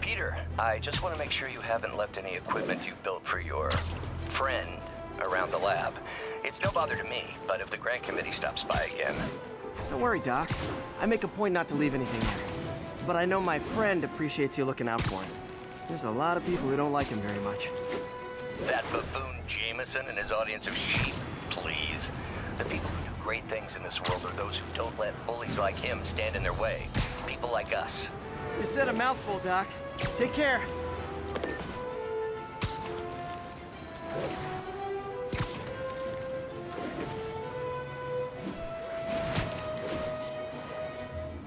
Peter, I just want to make sure you haven't left any equipment you built for your friend around the lab. It's no bother to me, but if the grant committee stops by again... Don't worry, Doc. I make a point not to leave anything there. But I know my friend appreciates you looking out for him. There's a lot of people who don't like him very much. That buffoon Jameson and his audience of sheep, please. The people great things in this world are those who don't let bullies like him stand in their way. People like us. You said a mouthful, Doc. Take care.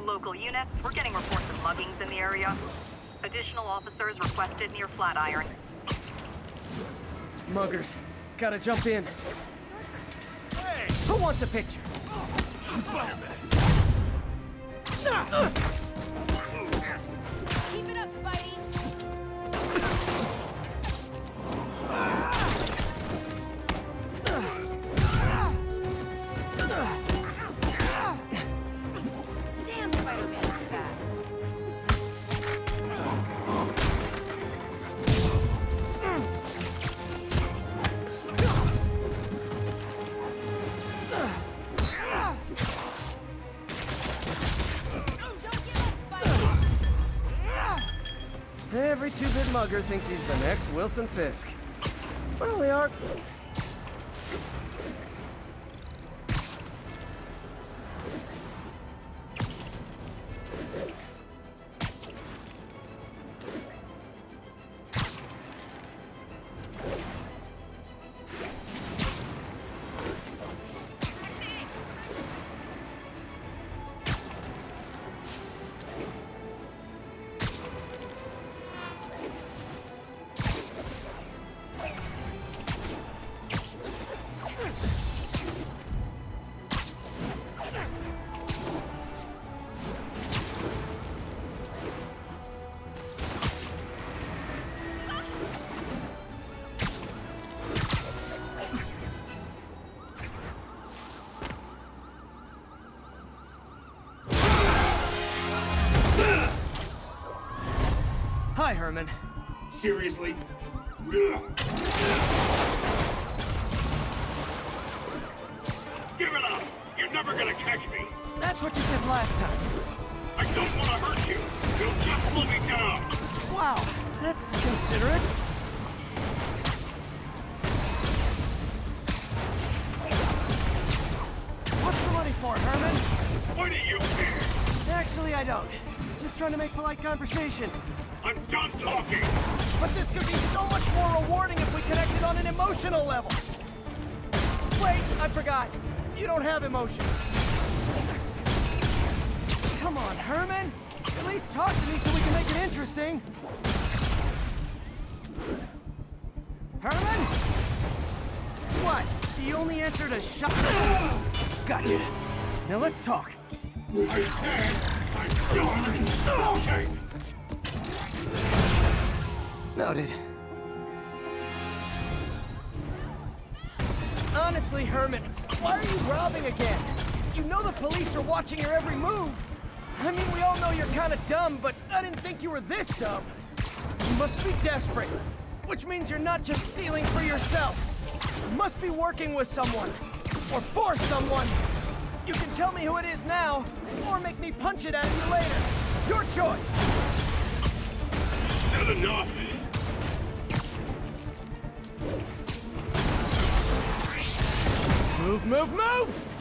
Local units, we're getting reports of muggings in the area. Additional officers requested near Flatiron. Muggers. Gotta jump in. Who wants a picture? Keep mugger thinks he's the next Wilson Fisk. Well, they are. Seriously? Give it up! You're never gonna catch me! That's what you said last time. I don't want to hurt you! You'll just slow me down! Wow, that's considerate. What's the money for, Herman? Why do you care? Actually, I don't. Just trying to make polite conversation. I'm done talking! But this could be so much more rewarding if we connected on an emotional level. Wait, I forgot. You don't have emotions. Come on, Herman. At least talk to me so we can make it interesting. Herman? What? The only answer to shut... Gotcha. Now let's talk. I can't. I'm done talking! Noted. Honestly, Herman, why are you robbing again? You know the police are watching your every move. I mean, we all know you're kind of dumb, but I didn't think you were this dumb. You must be desperate, which means you're not just stealing for yourself. You must be working with someone, or for someone. You can tell me who it is now, or make me punch it at you later. Your choice. Not enough! Move, move, move!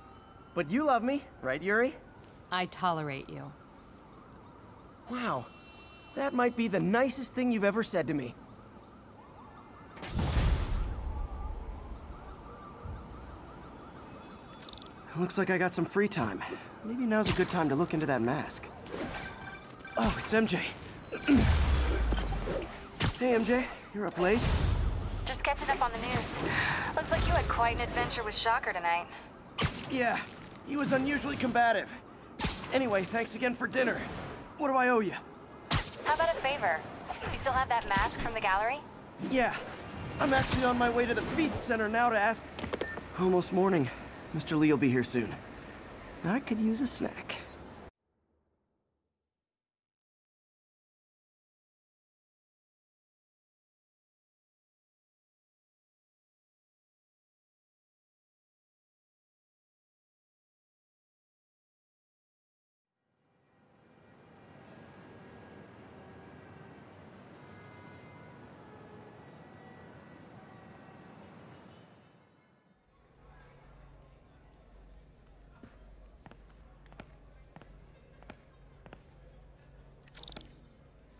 But you love me, right, Yuri? I tolerate you. Wow. That might be the nicest thing you've ever said to me. Looks like I got some free time. Maybe now's a good time to look into that mask. Oh, it's MJ. hey, MJ. You're up late? Just catching up on the news. Looks like you had quite an adventure with Shocker tonight. Yeah, he was unusually combative. Anyway, thanks again for dinner. What do I owe you? How about a favor? You still have that mask from the gallery? Yeah, I'm actually on my way to the Feast Center now to ask... Almost morning. Mr. Li will be here soon. I could use a snack.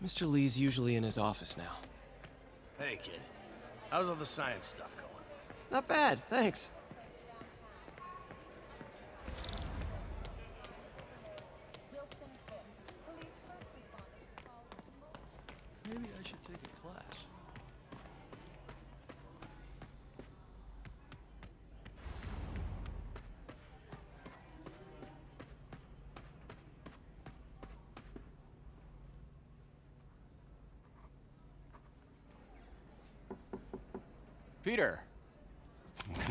Mr. Li's usually in his office now. Hey, kid. How's all the science stuff going? Not bad, thanks.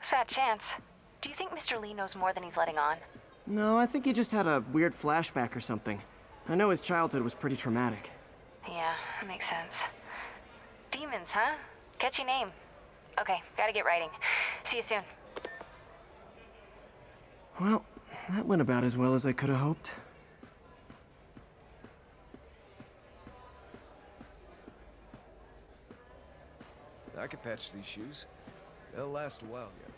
Fat chance. Do you think Mr. Li knows more than he's letting on? No, I think he just had a weird flashback or something. I know his childhood was pretty traumatic. Yeah, that makes sense. Demons, huh? Catchy name. Okay, gotta get writing. See you soon. Well, that went about as well as I could have hoped. I could patch these shoes. They'll last a while yet.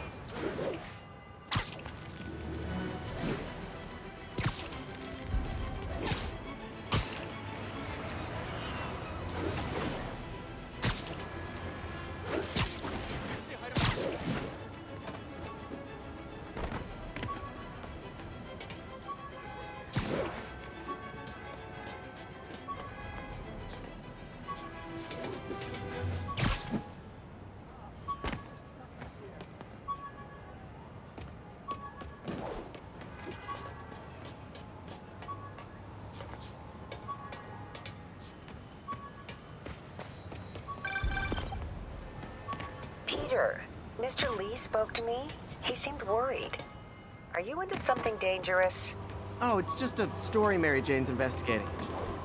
Mr. Li spoke to me. He seemed worried. Are you into something dangerous? Oh, it's just a story Mary Jane's investigating.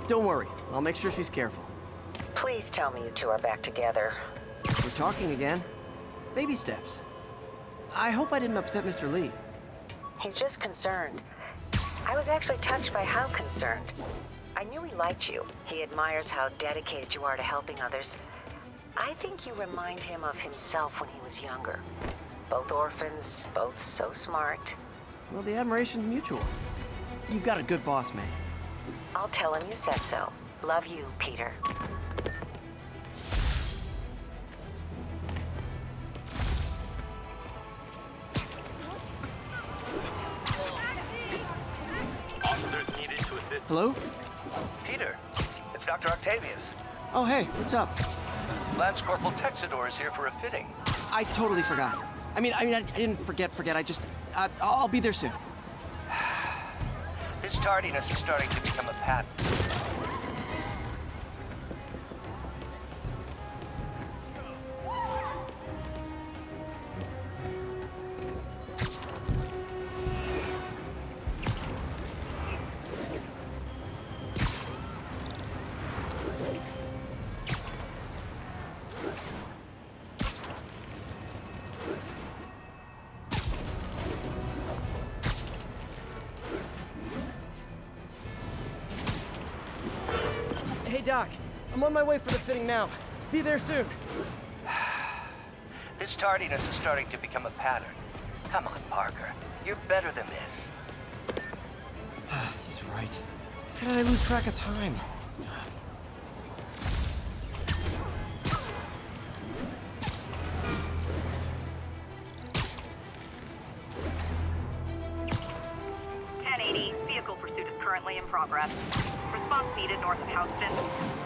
Don't worry, I'll make sure she's careful. Please tell me you two are back together. We're talking again. Baby steps. I hope I didn't upset Mr. Li. He's just concerned. I was actually touched by how concerned. I knew he liked you. He admires how dedicated you are to helping others. I think you remind him of himself when he was younger. Both orphans, both so smart. Well, the admiration's mutual. You've got a good boss, man. I'll tell him you said so. Love you, Peter. Officers needed to assist. Hello? Peter, it's Dr. Octavius. Oh, hey, what's up? Lance Corporal Texador is here for a fitting. I totally forgot. I mean, I mean, I, I didn't forget, forget. I just, uh, I'll be there soon. His tardiness is starting to become a pattern. My way for the fitting now. Be there soon. this tardiness is starting to become a pattern. Come on, Parker. You're better than this. He's right. How did I lose track of time? Ten eighty. Vehicle pursuit is currently in progress. Response needed north of Houston.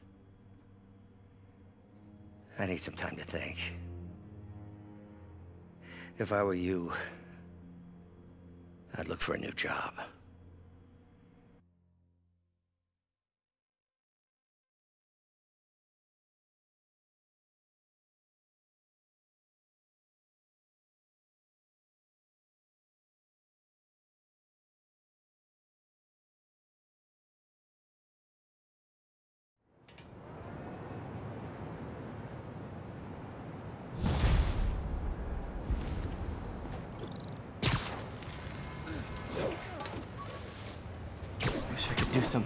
I need some time to think. If I were you, I'd look for a new job.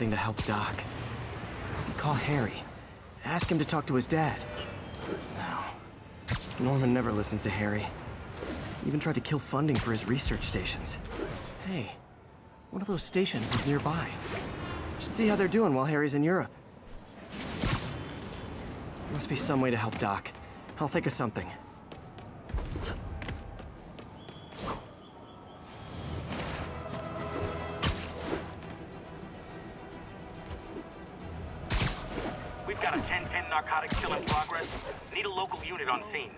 Something to help Doc. Call Harry. Ask him to talk to his dad. No. Norman never listens to Harry. Even tried to kill funding for his research stations. Hey, one of those stations is nearby. Should see how they're doing while Harry's in Europe. Must be some way to help Doc. I'll think of something. We've got a 10-10 narcotic kill in progress. Need a local unit on scene.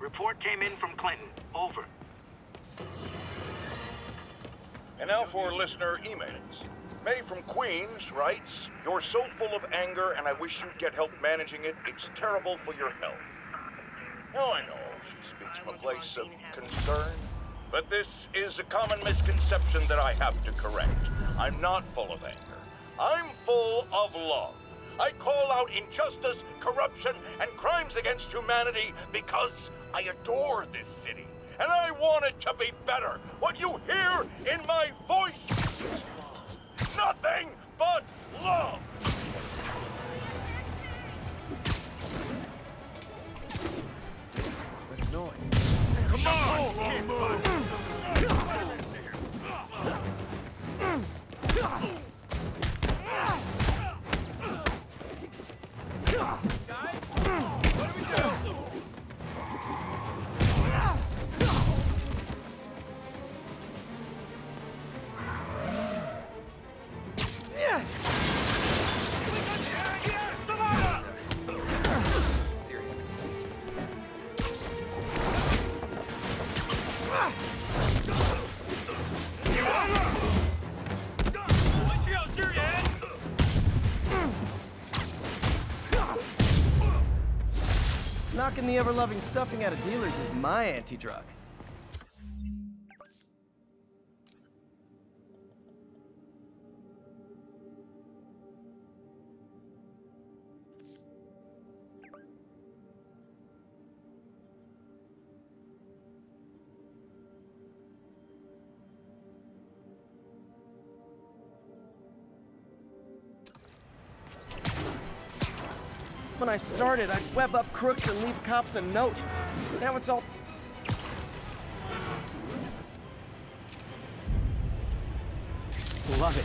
Report came in from Clinton. Over. And now for listener emails. May from Queens writes, You're so full of anger and I wish you'd get help managing it. It's terrible for your health. Now I know she speaks from a place of concern, but this is a common misconception that I have to correct. I'm not full of anger. I'm full of love. I call out injustice, corruption, and crimes against humanity because I adore this city. And I want it to be better. What you hear in my voice is nothing but love. What noise? Come on! The ever-loving stuffing out of dealers is my anti-drug. I started, I'd web up crooks and leave cops a note. Now it's all... Love it.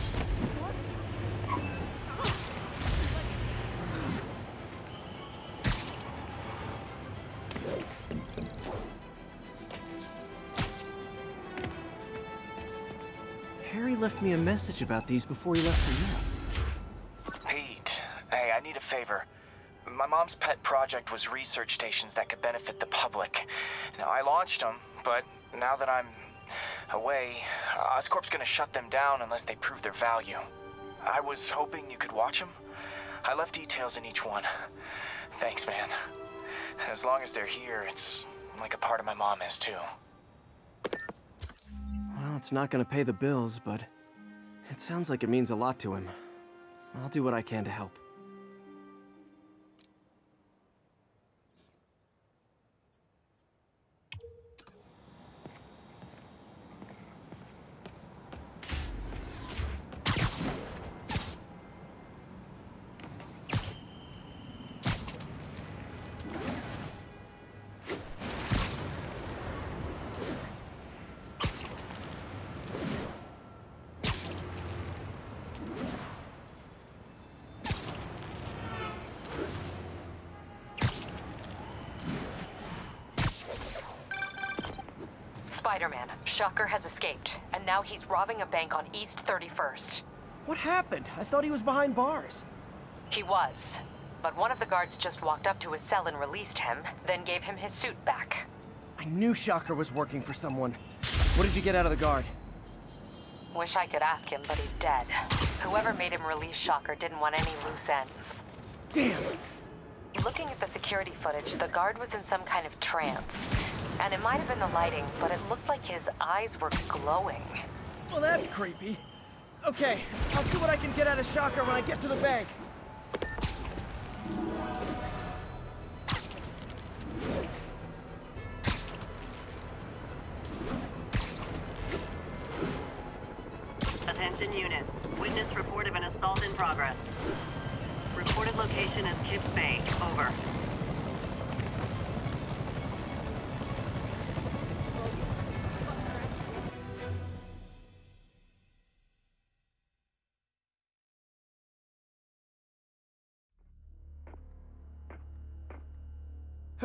Harry left me a message about these before he left for Europe. Pete, hey, I need a favor. My mom's pet project was research stations that could benefit the public. Now, I launched them, but now that I'm away, Oscorp's gonna shut them down unless they prove their value. I was hoping you could watch them. I left details in each one. Thanks, man. As long as they're here, it's like a part of my mom is too. Well, it's not gonna pay the bills, but it sounds like it means a lot to him. I'll do what I can to help. Spider-Man, Shocker has escaped, and now he's robbing a bank on East 31st. What happened? I thought he was behind bars. He was, but one of the guards just walked up to his cell and released him, then gave him his suit back. I knew Shocker was working for someone. What did you get out of the guard? Wish I could ask him, but he's dead. Whoever made him release Shocker didn't want any loose ends. Damn! Looking at the security footage, the guard was in some kind of trance. And it might have been the lighting, but it looked like his eyes were glowing. Well, that's creepy. Okay, I'll see what I can get out of Shocker when I get to the bank.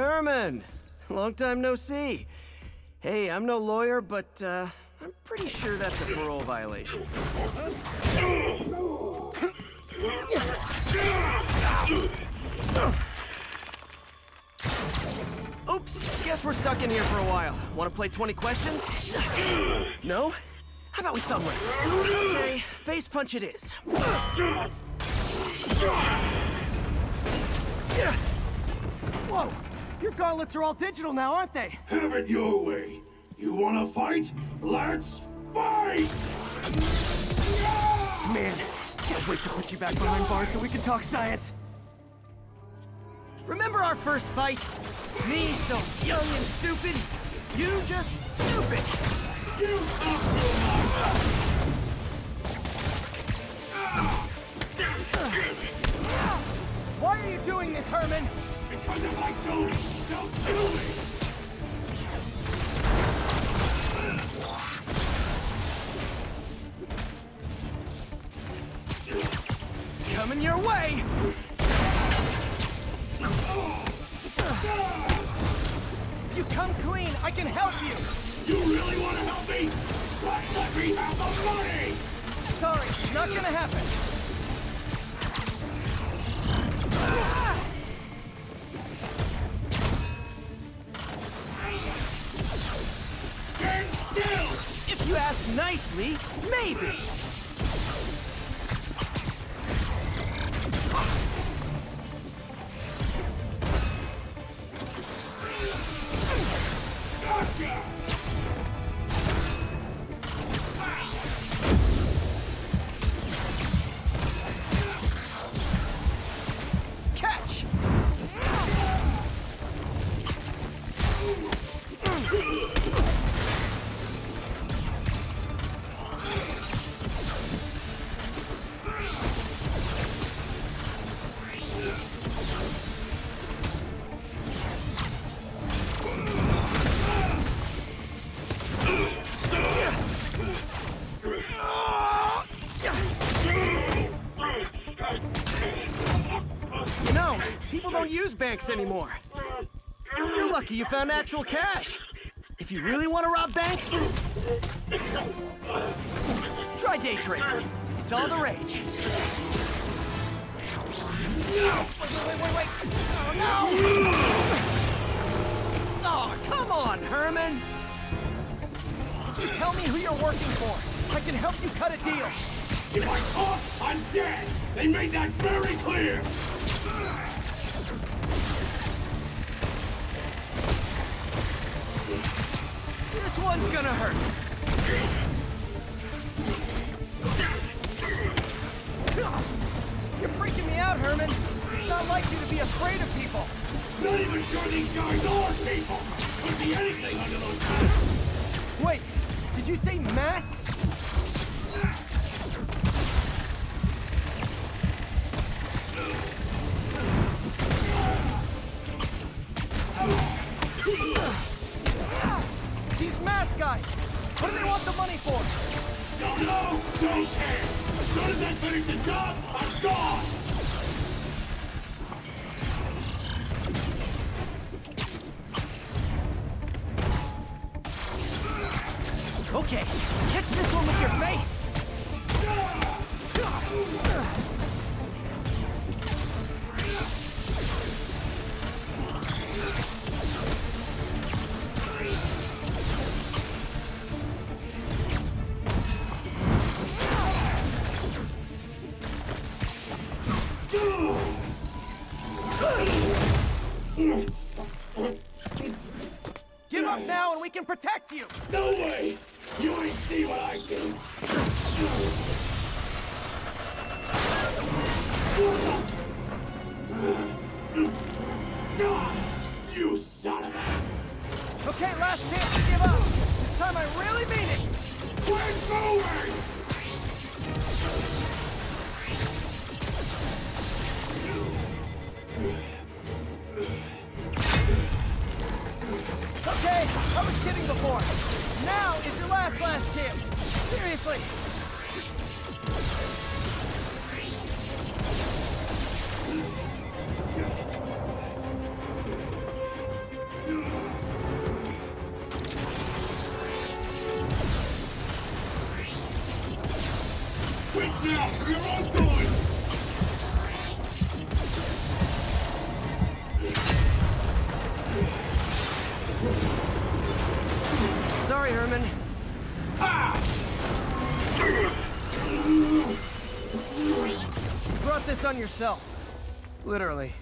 Herman! Long time no see. Hey, I'm no lawyer, but uh, I'm pretty sure that's a parole violation. Oops, guess we're stuck in here for a while. Want to play 20 questions? No? How about we thumb race? Okay, face punch it is. Whoa! Your gauntlets are all digital now, aren't they? Have it your way. You wanna fight? Let's fight! Man, can't wait to put you back behind bars so we can talk science. Remember our first fight? Me so young and stupid, you just stupid. You Why are you doing this, Herman? Because if I don't, don't kill me! Coming your way! If you come clean, I can help you! You really want to help me? Then let me have the money! Sorry, not gonna happen. Still! If you ask nicely, maybe. Catch! Banks anymore. You're lucky you found actual cash. If you really want to rob banks, try day trading. It's all the rage. No! Wait, wait, wait! Oh, no! Oh, come on, Herman! Tell me who you're working for. I can help you cut a deal. If I talk, I'm dead! They made that very clear! This one's gonna hurt. You're freaking me out, Herman. It's not like you to be afraid of people. Not even sure these guys are people! Could be anything under those masks! Wait, did you say masks? Okay, catch this one with your face! Okay, I was kidding before. Now is your last last chance. Seriously. Quit now! You're all yourself. Literally.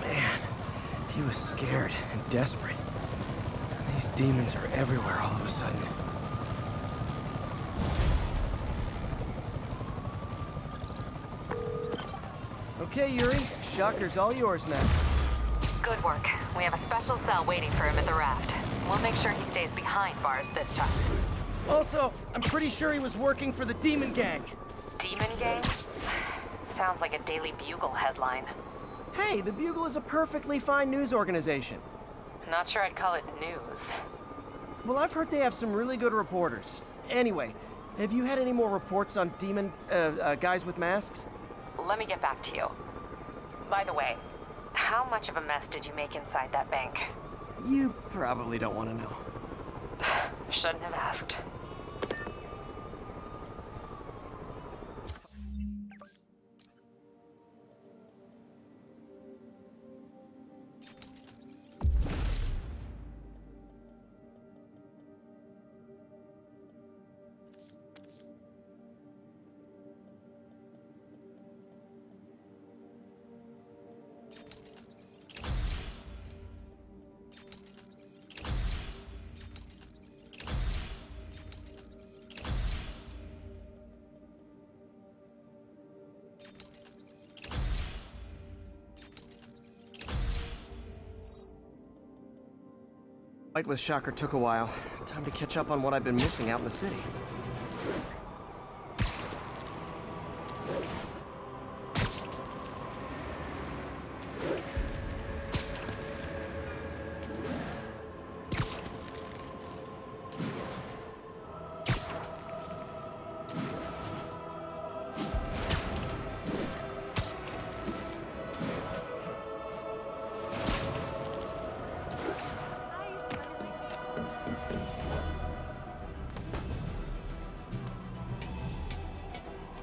Man, he was scared and desperate. These demons are everywhere all of a sudden. Okay, Yuri. Shocker's all yours now. Good work. We have a special cell waiting for him at the raft. We'll make sure he stays behind bars this time. Also, I'm pretty sure he was working for the Demon Gang. Demon Gang? Sounds like a Daily Bugle headline. Hey, the Bugle is a perfectly fine news organization. Not sure I'd call it news. Well, I've heard they have some really good reporters. Anyway, have you had any more reports on demon uh, uh, guys with masks? Let me get back to you. By the way, how much of a mess did you make inside that bank? You probably don't want to know. Shouldn't have asked. Fight with Shocker took a while. Time to catch up on what I've been missing out in the city.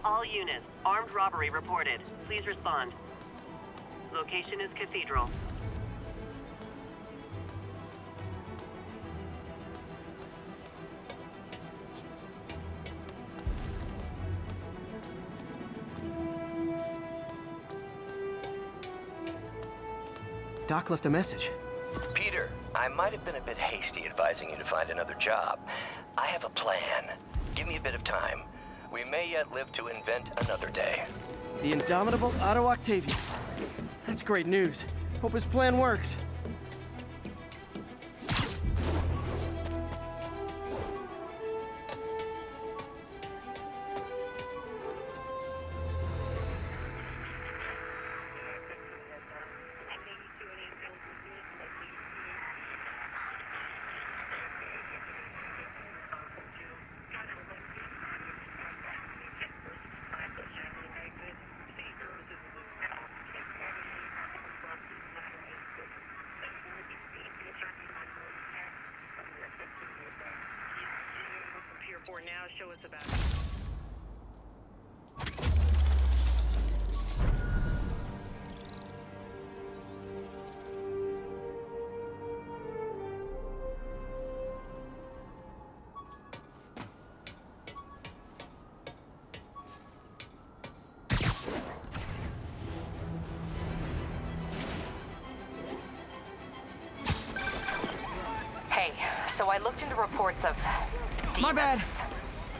All units, armed robbery reported. Please respond. Location is Cathedral. Doc left a message. Peter, I might have been a bit hasty advising you to find another job. I have a plan. Give me a bit of time. We may yet live to invent another day. The indomitable Otto Octavius. That's great news. Hope his plan works. Now, show us about Hey, so I looked into reports of My bad.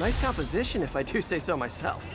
Nice composition, if I do say so myself.